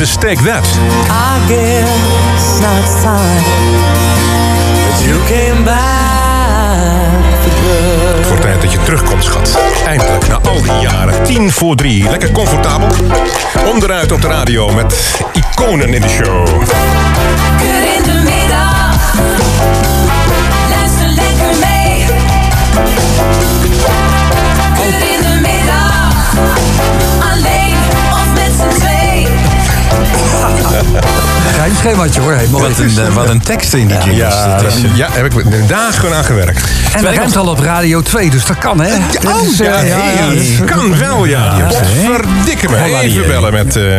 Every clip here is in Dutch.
is Take That. I guess now it's time that you came back for good. Het wordt tijd dat je terugkomt, schat. Eindelijk, na al die jaren. Tien voor drie. Lekker comfortabel. Onderuit op de radio met iconen in de show. Schemaatje hoor, helemaal Wat een, eh, wat een tekst in die. Ja, Dat is, eh, ja, heb ik dagen aan gewerkt. En dat ruimt al op Radio 2, dus dat kan hè? Dit is, eh, Ja, hey, kan wel, ja. Verdikke me. Even bellen met... eh,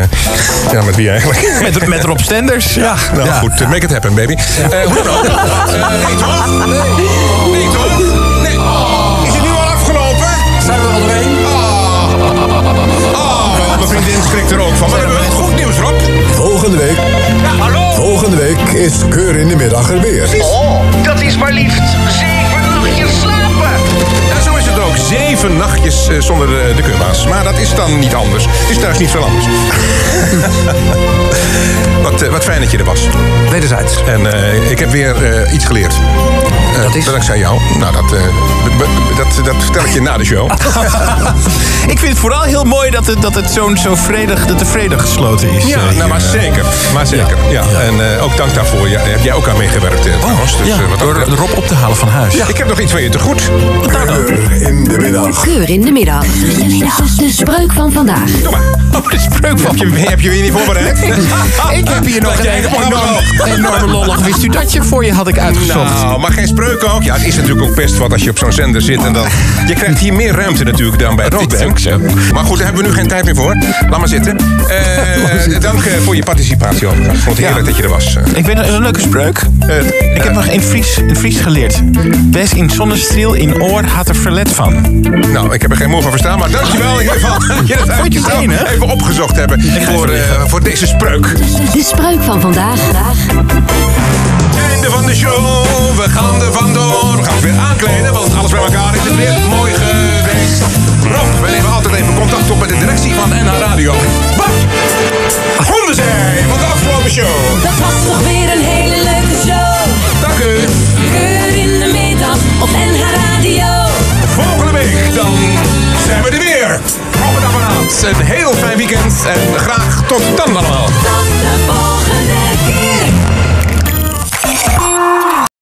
ja, met wie eigenlijk? met, met Rob Stenders. Ja, Nou ja. goed, make it happen, baby. Hoe dan ook. is Keur in de Middag er weer. Oh, dat is maar liefst zeven nachtjes slapen. En zo is het ook. Zeven nachtjes eh, zonder de, de keurbaas. Maar dat is dan niet anders. Het is thuis niet veel anders. wat, eh, wat fijn dat je er was. Wederzijds. En eh, ik heb weer eh, iets geleerd. Dat is? Dankzij jou. Nou, dat, eh, b- dat, dat vertel ik je na de show. Ik vind het vooral heel mooi dat het, dat het zo'n zo vredig, dat de vredig gesloten is. Ja, eh, nou, maar eh. zeker. Maar zeker. Ja. En eh, ook dank daarvoor. Ja, daar heb jij ook aan meegewerkt eh, trouwens. Dus, ja, wat door ook- Rob op te halen van huis. Ik heb nog iets van je te goed. Keur in de Middag. Keur in de middag. De spreuk van vandaag. Doe maar. Oh, de spreuk van Heb je, heb je weer niet voorbereid? Ik heb hier nog Dat een enorm, enorme lollig wist u dat je voor je had ik uitgezocht. Nou, maar geen spreuk ook. Ja, het is natuurlijk ook best wat als je op zo'n zender zit. En dan, je krijgt hier meer ruimte natuurlijk dan bij Dat zo. Maar goed, daar hebben we nu geen tijd meer voor. Laat maar zitten. Eh, dank eh, voor je participatie. Ik vond het heerlijk dat je er was. Eh, Ik weet nog een leuke spreuk. eh, Ik heb nog in Fries, in Fries geleerd. Bes in zonnestriel in oor had er verlet van. Nou, ik heb er geen moe van verstaan, maar dankjewel in ieder geval. dat je hè? even opgezocht hebben voor, eh, voor deze spreuk. De spreuk van vandaag. Einde van de show, we gaan er vandoor. We gaan het weer aankleden, want alles bij elkaar is het weer mooi geweest. Rob, we nemen altijd even contact op met de directie van NH Radio. Wat? Vonden zij van de afgelopen show? Dat was toch weer een hele leuke show. Dank u. Keur in de middag op NH Radio. Volgende week dan zijn we er weer. Af en. Een heel fijn weekend en graag tot dan allemaal.